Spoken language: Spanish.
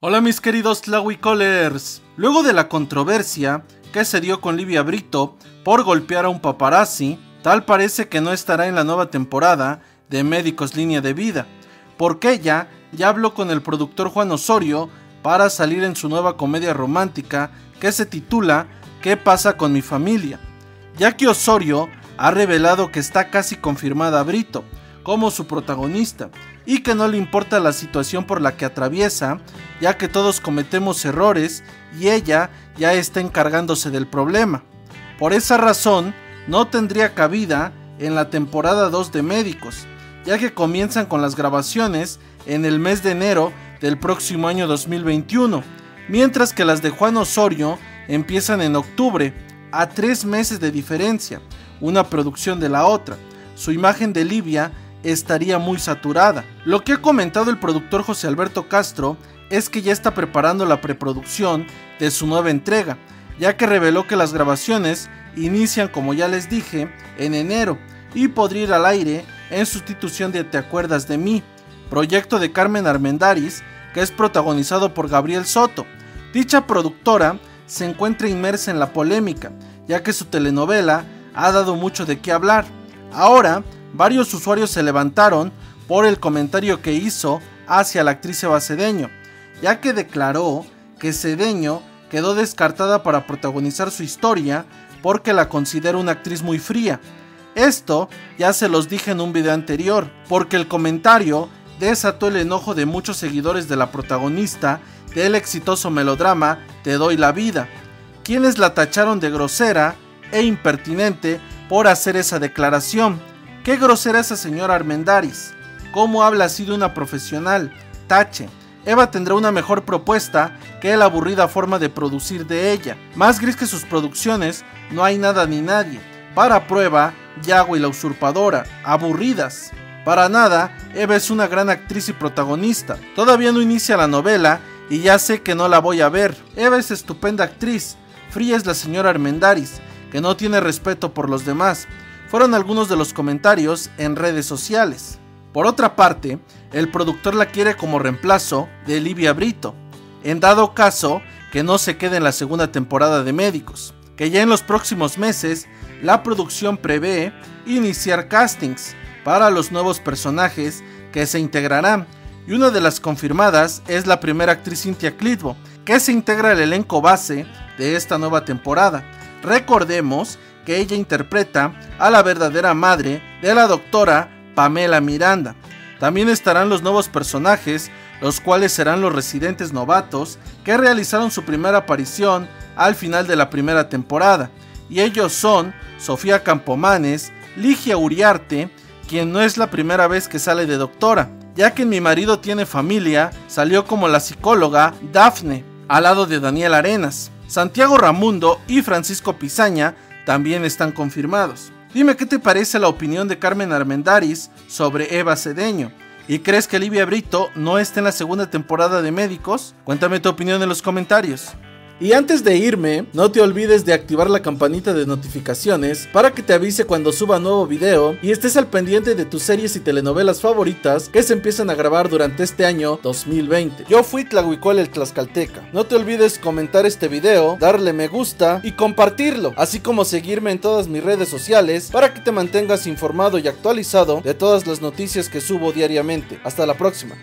Hola mis queridos Tlahuicolers. Luego de la controversia que se dio con Livia Brito por golpear a un paparazzi, tal parece que no estará en la nueva temporada de Médicos Línea de Vida, porque ella ya habló con el productor Juan Osorio para salir en su nueva comedia romántica que se titula ¿Qué pasa con mi familia? Ya que Osorio ha revelado que está casi confirmada Brito como su protagonista y que no le importa la situación por la que atraviesa, ya que todos cometemos errores y ella ya está encargándose del problema. Por esa razón, no tendría cabida en la temporada 2 de Médicos, ya que comienzan con las grabaciones en el mes de enero del próximo año 2021, mientras que las de Juan Osorio empiezan en octubre, a tres meses de diferencia, una producción de la otra. Su imagen de Livia estaría muy saturada. Lo que ha comentado el productor José Alberto Castro es que ya está preparando la preproducción de su nueva entrega, ya que reveló que las grabaciones inician, como ya les dije, en enero y podría ir al aire en sustitución de Te acuerdas de mí, proyecto de Carmen Armendaris que es protagonizado por Gabriel Soto. Dicha productora se encuentra inmersa en la polémica, ya que su telenovela ha dado mucho de qué hablar. Ahora varios usuarios se levantaron por el comentario que hizo hacia la actriz Eva Cedeño, ya que declaró que Cedeño quedó descartada para protagonizar su historia porque la considera una actriz muy fría. Esto ya se los dije en un video anterior, porque el comentario desató el enojo de muchos seguidores de la protagonista del exitoso melodrama Te doy la vida, quienes la tacharon de grosera e impertinente por hacer esa declaración. Qué grosera esa señora Armendaris. Cómo habla así de una profesional. Tache. Eva tendrá una mejor propuesta que la aburrida forma de producir de ella. Más gris que sus producciones, no hay nada ni nadie. Para prueba, Yago y la usurpadora, aburridas. Para nada, Eva es una gran actriz y protagonista. Todavía no inicia la novela y ya sé que no la voy a ver. Eva es estupenda actriz. Fría es la señora Armendaris, que no tiene respeto por los demás fueron algunos de los comentarios en redes sociales. Por otra parte, el productor la quiere como reemplazo de Livia Brito, en dado caso que no se quede en la segunda temporada de Médicos, que ya en los próximos meses la producción prevé iniciar castings para los nuevos personajes que se integrarán, y una de las confirmadas es la primera actriz Cynthia Clitbo, que se integra al elenco base de esta nueva temporada. Recordemos que ella interpreta a la verdadera madre de la doctora Pamela Miranda. También estarán los nuevos personajes, los cuales serán los residentes novatos que realizaron su primera aparición al final de la primera temporada. Y ellos son Sofía Campomanes, Ligia Uriarte, quien no es la primera vez que sale de doctora, ya que Mi marido tiene familia salió como la psicóloga Daphne, al lado de Daniel Arenas. Santiago Ramundo y Francisco Pizaña también están confirmados. Dime qué te parece la opinión de Carmen Armendaris sobre Eva Cedeño. ¿Y crees que Livia Brito no está en la segunda temporada de Médicos? Cuéntame tu opinión en los comentarios. Y antes de irme, no te olvides de activar la campanita de notificaciones para que te avise cuando suba nuevo video y estés al pendiente de tus series y telenovelas favoritas que se empiezan a grabar durante este año 2020. Yo fui Tlahuicol el Tlaxcalteca. No te olvides comentar este video, darle me gusta y compartirlo, así como seguirme en todas mis redes sociales para que te mantengas informado y actualizado de todas las noticias que subo diariamente. Hasta la próxima.